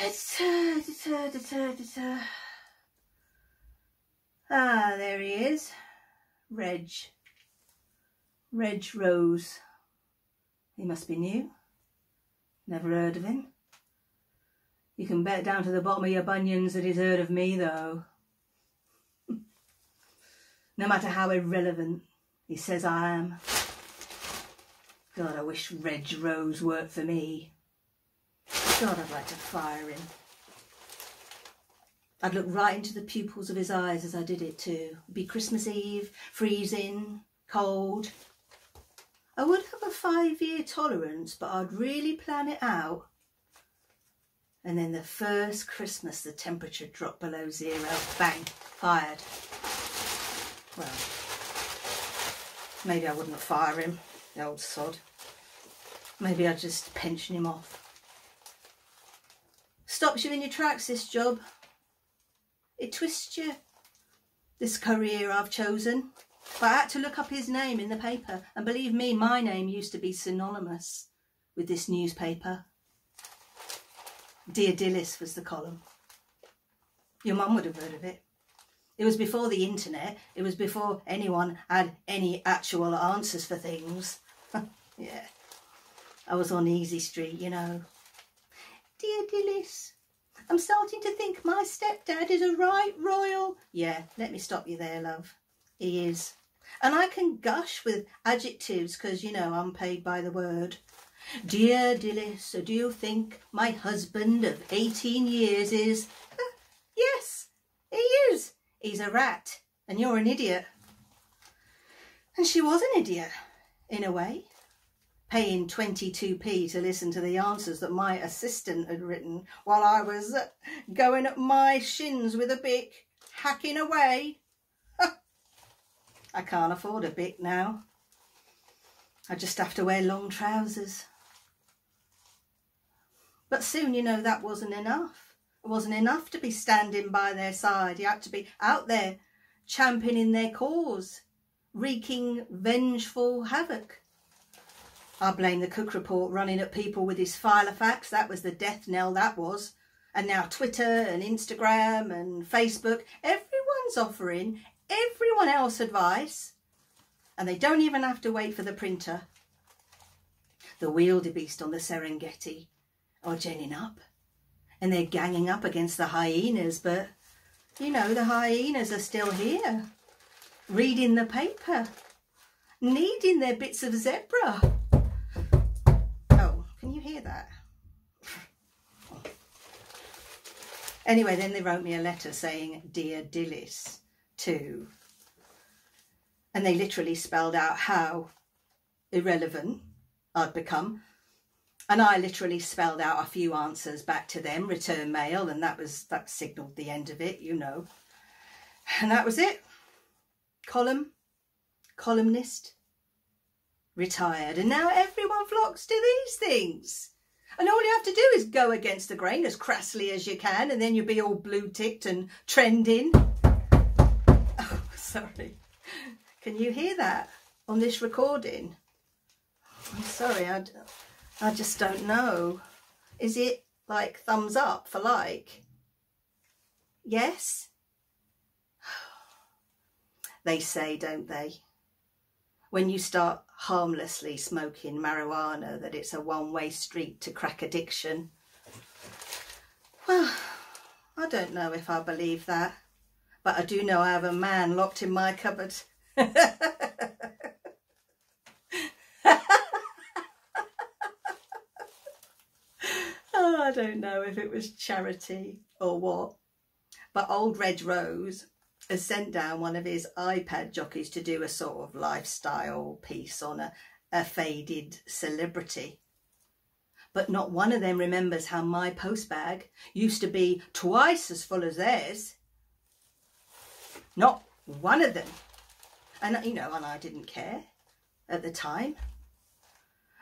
Uh, uh, uh, ah, there he is. Reg. Reg Rose. He must be new. Never heard of him. You can bet down to the bottom of your bunions that he's heard of me, though. no matter how irrelevant he says I am. God, I wish Reg Rose worked for me. God, I'd like to fire him. I'd look right into the pupils of his eyes as I did it too. It'd be Christmas Eve, freezing, cold. I would have a five year tolerance, but I'd really plan it out. And then the first Christmas, the temperature dropped below zero. Bang, fired. Well, maybe I wouldn't fire him, the old sod. Maybe I'd just pension him off. Stops you in your tracks, this job. It twists you, this career I've chosen. But I had to look up his name in the paper, and believe me, my name used to be synonymous with this newspaper. Dear Dilys was the column. Your mum would have heard of it. It was before the internet. It was before anyone had any actual answers for things. yeah. I was on Easy Street, you know. Dear Dilys, I'm starting to think my stepdad is a right royal. Yeah, let me stop you there, love. He is. And I can gush with adjectives because, you know, I'm paid by the word. Dear Dilys, do you think my husband of 18 years is... Uh, yes, he is. He's a rat and you're an idiot. And she was an idiot, in a way paying 22p to listen to the answers that my assistant had written while I was going at my shins with a bic, hacking away. I can't afford a bic now. I just have to wear long trousers. But soon, you know, that wasn't enough. It wasn't enough to be standing by their side. You had to be out there championing their cause, wreaking vengeful havoc. I blame the Cook Report running at people with his Filofax. That was the death knell, that was. And now Twitter and Instagram and Facebook, everyone's offering everyone else advice. And they don't even have to wait for the printer. The wildebeest on the Serengeti are genning up. And they're ganging up against the hyenas, but, you know, the hyenas are still here. Reading the paper. Needing their bits of zebra you hear that? anyway, then they wrote me a letter saying, Dear Dilys, to. And they literally spelled out how irrelevant I'd become. And I literally spelled out a few answers back to them, return mail, and that was that signalled the end of it, you know. And that was it. Column, columnist, retired. And now everyone flocks to these things. And all you have to do is go against the grain as crassly as you can, and then you'll be all blue ticked and trending. Oh, sorry. Can you hear that on this recording? I'm sorry, I, I just don't know. Is it like thumbs up for like? Yes? They say, don't they? When you start harmlessly smoking marijuana, that it's a one-way street to crack addiction. Well, I don't know if I believe that, but I do know I have a man locked in my cupboard. oh, I don't know if it was charity or what, but old Reg Rose has sent down one of his iPad jockeys to do a sort of lifestyle piece on a, a faded celebrity. But not one of them remembers how my postbag used to be twice as full as theirs. Not one of them. And, you know, and I didn't care at the time.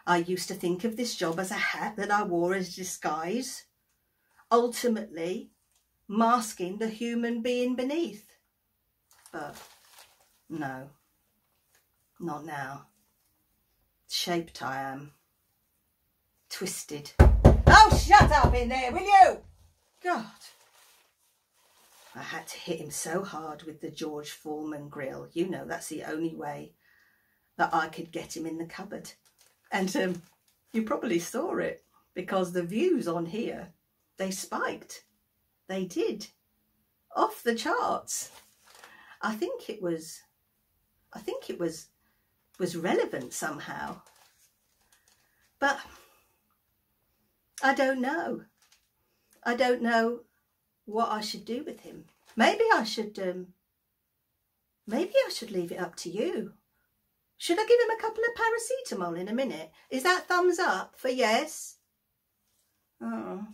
I used to think of this job as a hat that I wore as a disguise, ultimately masking the human being beneath but no, not now. Shaped I am. Twisted. Oh, shut up in there, will you? God. I had to hit him so hard with the George Foreman grill. You know, that's the only way that I could get him in the cupboard. And um, you probably saw it because the views on here, they spiked. They did. Off the charts. I think it was, I think it was, was relevant somehow. But I don't know. I don't know what I should do with him. Maybe I should, um, maybe I should leave it up to you. Should I give him a couple of paracetamol in a minute? Is that thumbs up for yes? Oh,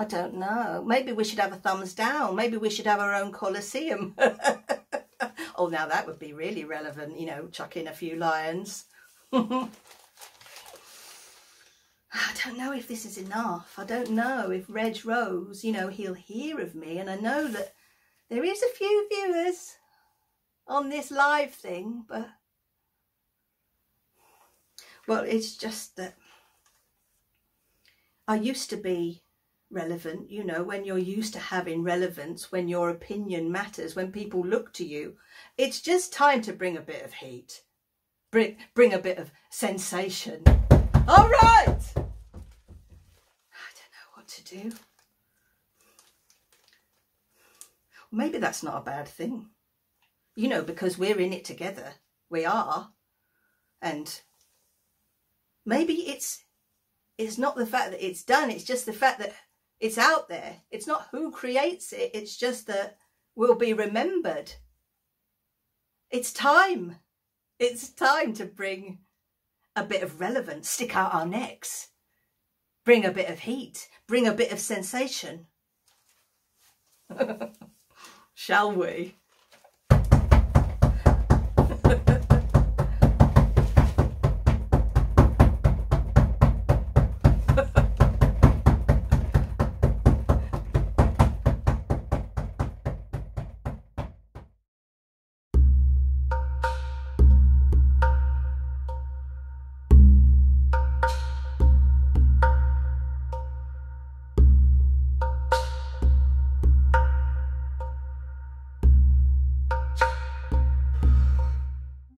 I don't know. Maybe we should have a thumbs down. Maybe we should have our own Colosseum. oh, now that would be really relevant, you know, chuck in a few lions. I don't know if this is enough. I don't know if Reg Rose, you know, he'll hear of me. And I know that there is a few viewers on this live thing, but well, it's just that I used to be relevant, you know, when you're used to having relevance, when your opinion matters, when people look to you. It's just time to bring a bit of heat, bring, bring a bit of sensation. All right. I don't know what to do. Maybe that's not a bad thing. You know, because we're in it together. We are. And maybe it's it's not the fact that it's done. It's just the fact that it's out there. It's not who creates it. It's just that we'll be remembered. It's time. It's time to bring a bit of relevance, stick out our necks, bring a bit of heat, bring a bit of sensation. Shall we?